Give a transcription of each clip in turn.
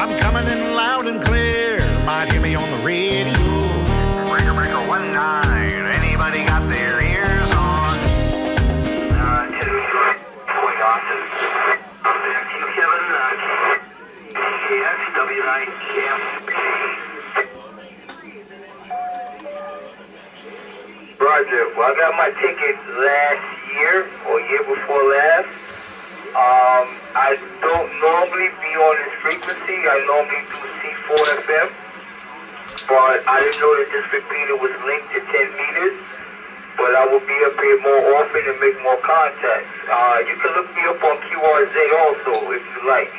I'm coming in loud and clear. Might hear me on the radio. Breaker Breaker 1 9. Anybody got their ears on? Uh, to Point Austin. Q7, KX, W9, Roger. Well, I got my ticket last year or year before last. Um, I don't normally be on this frequency. I normally do C4 FM. But I didn't know that this repeater was linked to 10 meters. But I will be up here more often and make more contacts. Uh, you can look me up on QRZ also if you like.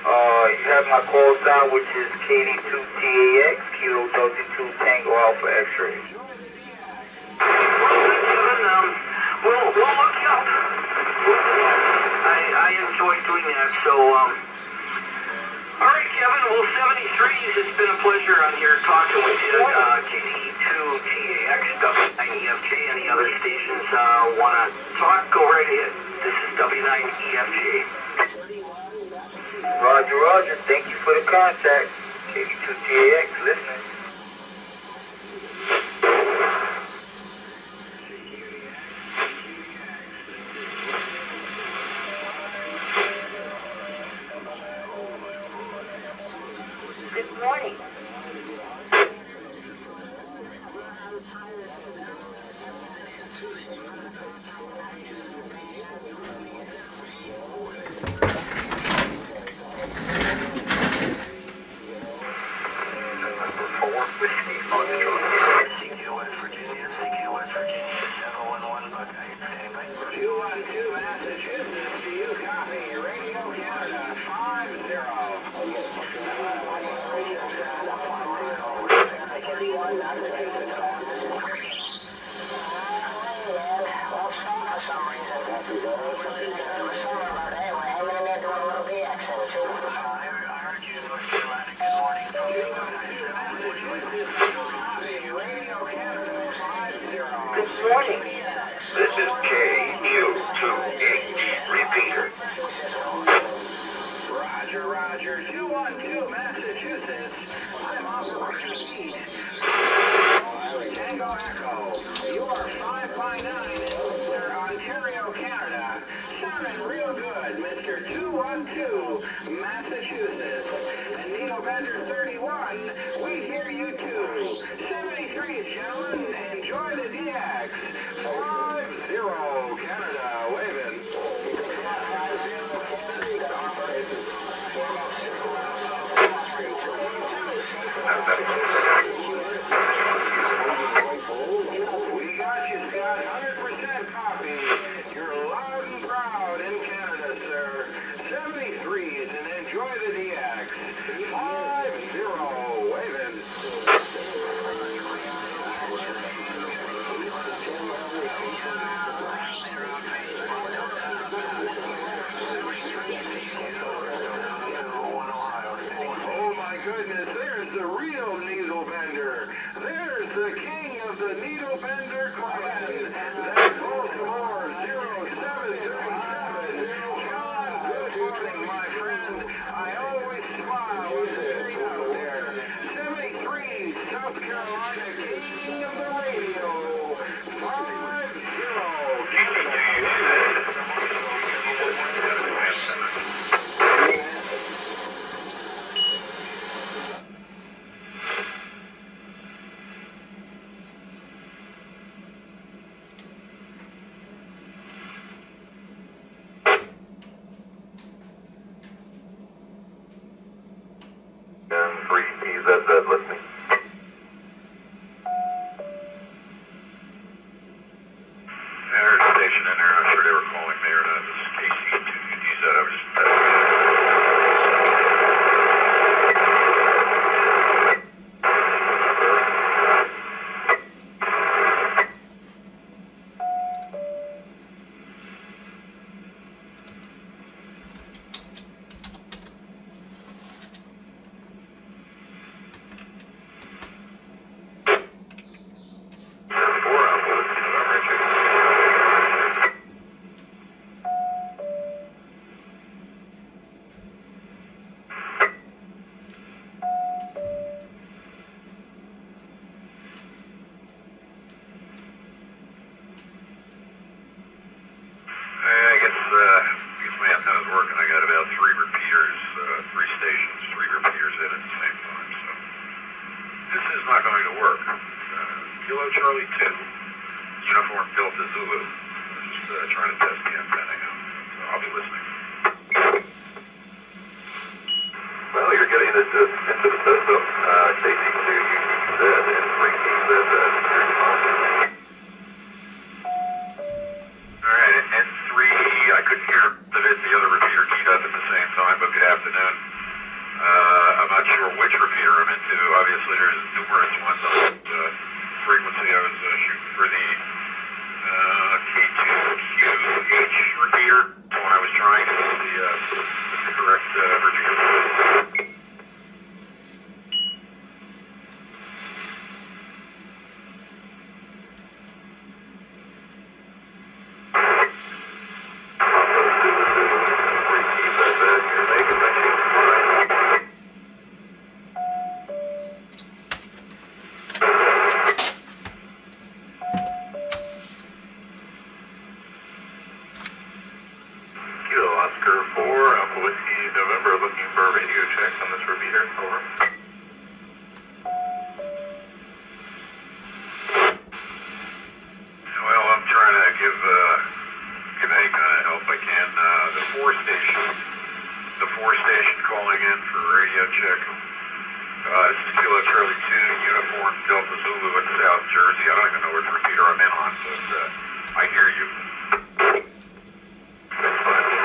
Uh, you have my call sign, which is KD2TAX, Kilo Delta 2 Tango Alpha X-ray. We'll, we'll look I enjoy doing that, so, um, all right, Kevin, well, 73s, it's been a pleasure on here talking with you. Uh, KD2TAX, W9EFJ, any other stations uh, want to talk, go right ahead. This is W9EFJ. Roger, Roger. Thank you for the contact. KD2TAX, listening. This is KU2H, repeater. Roger, Roger, 212 Massachusetts, I'm operating east. Tango Echo, you are 5 by 9 in Worcester, Ontario, Sounding real good, Mr. 212 Massachusetts. And Needle Bender 31, we hear you too. 73, gentlemen, enjoy the DX. 5-0, Canada, enjoy the DX. 5-0, waving. Oh my goodness, there's the real needle bender. There's the king of the needle bender clan. That's I always smile when you're out there. 73, South Carolina, king of the Charlie 2, uniform Delta Zulu. Just uh, trying to test the antenna. So I'll be listening. Well, you're getting into, into the system. Uh, KC2 UTZ and 3TZ uh, security monitor. Oscar 4, Alpha Whiskey November, looking for a radio check on this repeater. Over. Well, I'm trying to give uh, give any kind of help I can. Uh, the four station, the four station calling in for a radio check. Uh, this is Kilo Charlie 2, uniform Delta Zulu in South Jersey. I don't even know which repeater I'm in on, but uh, I hear you. That's fine.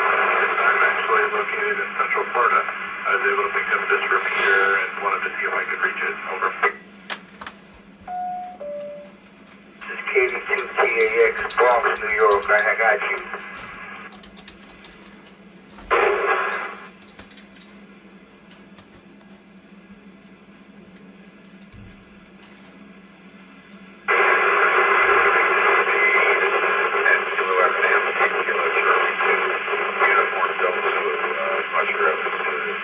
I'm actually in Central Florida. I was able to pick up this repeater and wanted to see if I could reach it. Over. This is KD2TAX, Bronx, New York. I got you.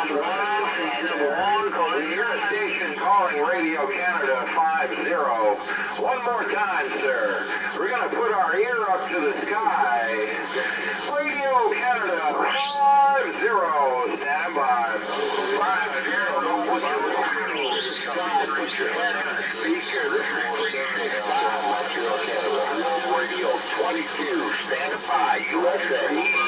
Number one, number one, Collier Station calling Radio Canada 50. One more time, sir. We're going to put our ear up to the sky. Radio Canada 50. Stand by. 50. Put your head on the speaker. Radio 22. Stand. USA.